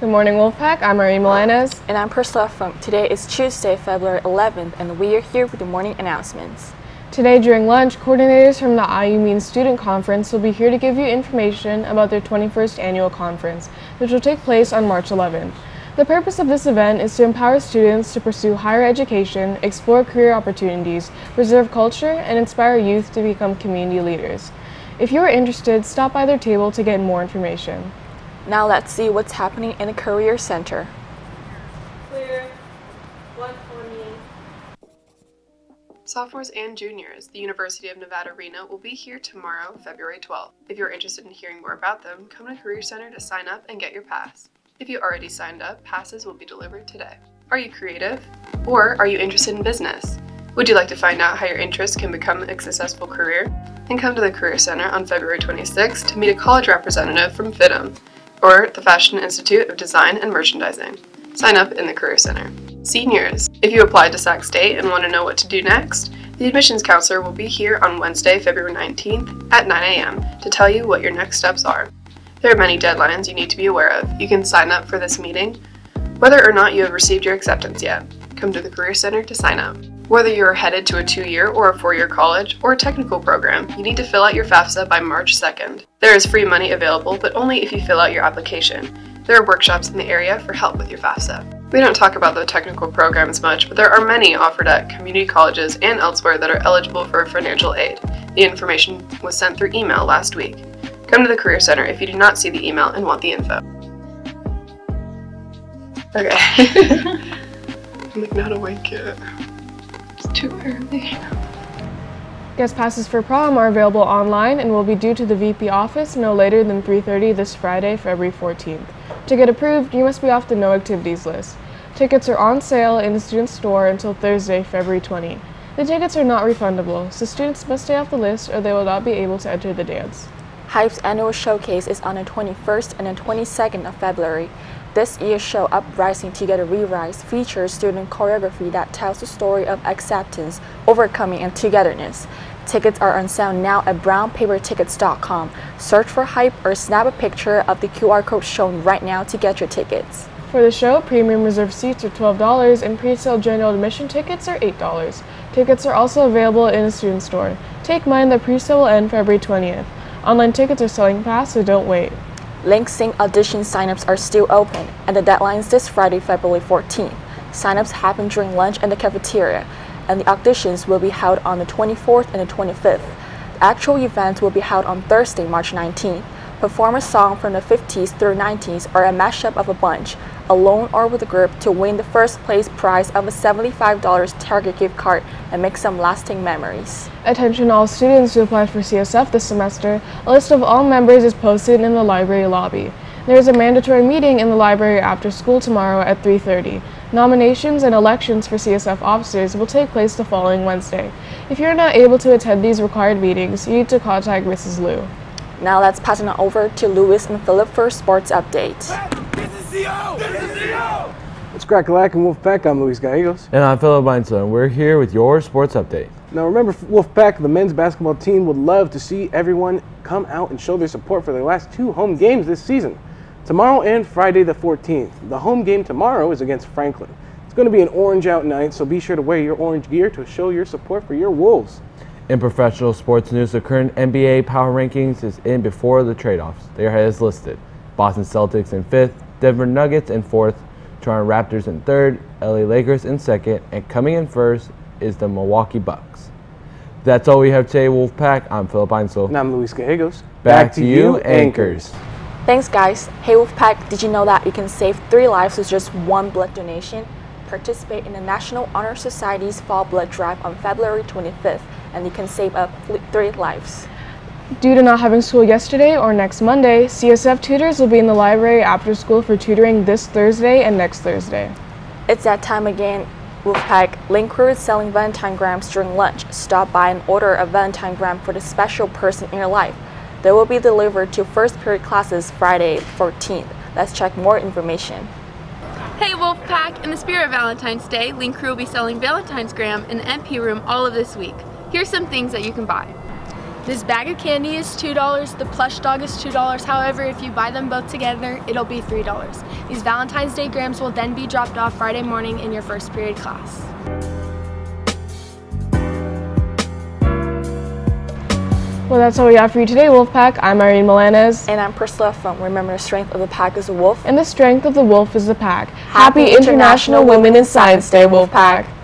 Good morning, Wolfpack. I'm Marie Milanes. And I'm Priscilla Funk. Today is Tuesday, February 11th, and we are here with the morning announcements. Today during lunch, coordinators from the IU Mean Student Conference will be here to give you information about their 21st annual conference, which will take place on March 11th. The purpose of this event is to empower students to pursue higher education, explore career opportunities, preserve culture, and inspire youth to become community leaders. If you are interested, stop by their table to get more information. Now let's see what's happening in the Career Center. Clear. 120. Sophomores and juniors, the University of Nevada, Reno will be here tomorrow, February 12th. If you're interested in hearing more about them, come to Career Center to sign up and get your pass. If you already signed up, passes will be delivered today. Are you creative? Or are you interested in business? Would you like to find out how your interests can become a successful career? Then come to the Career Center on February 26th to meet a college representative from FIDM, or the Fashion Institute of Design and Merchandising. Sign up in the Career Center. Seniors, if you applied to Sac State and want to know what to do next, the admissions counselor will be here on Wednesday, February 19th at 9 a.m. to tell you what your next steps are. There are many deadlines you need to be aware of. You can sign up for this meeting whether or not you have received your acceptance yet. Come to the Career Center to sign up. Whether you're headed to a two year or a four year college or a technical program, you need to fill out your FAFSA by March 2nd. There is free money available, but only if you fill out your application. There are workshops in the area for help with your FAFSA. We don't talk about the technical programs much, but there are many offered at community colleges and elsewhere that are eligible for financial aid. The information was sent through email last week. Come to the Career Center if you do not see the email and want the info. Okay. I'm like not awake yet. It's too early. Guest passes for prom are available online and will be due to the VP office no later than 3.30 this Friday, February 14th. To get approved, you must be off the no activities list. Tickets are on sale in the student store until Thursday, February 20. The tickets are not refundable, so students must stay off the list or they will not be able to enter the dance. Hype's annual showcase is on the 21st and the 22nd of February. This year's show, Uprising Together Re-Rise, features student choreography that tells the story of acceptance, overcoming, and togetherness. Tickets are on sale now at brownpapertickets.com. Search for Hype or snap a picture of the QR code shown right now to get your tickets. For the show, premium reserved seats are $12 and pre-sale general admission tickets are $8. Tickets are also available in a student store. Take mind that pre-sale will end February 20th. Online tickets are selling fast, so don't wait. Link Sync audition signups are still open, and the deadline is this Friday, February 14th. Signups happen during lunch in the cafeteria, and the auditions will be held on the 24th and the 25th. The actual event will be held on Thursday, March 19th. Perform a song from the 50s through 90s or a mashup of a bunch, alone or with a group, to win the first place prize of a $75 Target gift card and make some lasting memories. Attention all students who applied for CSF this semester, a list of all members is posted in the library lobby. There is a mandatory meeting in the library after school tomorrow at 3.30. Nominations and elections for CSF officers will take place the following Wednesday. If you're not able to attend these required meetings, you need to contact Mrs. Liu. Now let's pass it on over to Louis and Philip for sports update. It's Crackalack and Wolfpack. I'm Luis Gallegos. And I'm Philip Beinzel, and we're here with your sports update. Now remember, Wolfpack, the men's basketball team would love to see everyone come out and show their support for their last two home games this season. Tomorrow and Friday the 14th. The home game tomorrow is against Franklin. It's going to be an orange out night, so be sure to wear your orange gear to show your support for your Wolves. In professional sports news, the current NBA power rankings is in before the trade-offs. They are listed. Boston Celtics in fifth, Denver Nuggets in fourth, Toronto Raptors in third, LA Lakers in second, and coming in first is the Milwaukee Bucks. That's all we have today, Wolfpack. I'm Philip Einsel. And I'm Luis Gallegos. Back, to you, anchors. Thanks, guys. Hey, Wolfpack, did you know that you can save three lives with just one blood donation? Participate in the National Honor Society's Fall Blood Drive on February 25th, and you can save up three lives. Due to not having school yesterday or next Monday, CSF tutors will be in the library after school for tutoring this Thursday and next Thursday. It's that time again. Wolfpack Link Crew is selling Valentine grams during lunch. Stop by and order a Valentine gram for the special person in your life. They will be delivered to first period classes Friday 14th. Let's check more information. Hey Wolfpack! In the spirit of Valentine's Day, Link Crew will be selling Valentine's Gram in the MP room all of this week. Here's some things that you can buy. This bag of candy is $2, the plush dog is $2. However, if you buy them both together, it'll be $3. These Valentine's Day grams will then be dropped off Friday morning in your first period class. Well, that's all we got for you today, Wolfpack. I'm Irene Milanes. And I'm Priscilla Funk. Remember, the strength of the pack is the wolf. And the strength of the wolf is the pack. Happy, Happy International, International Women in Science Day, Wolfpack.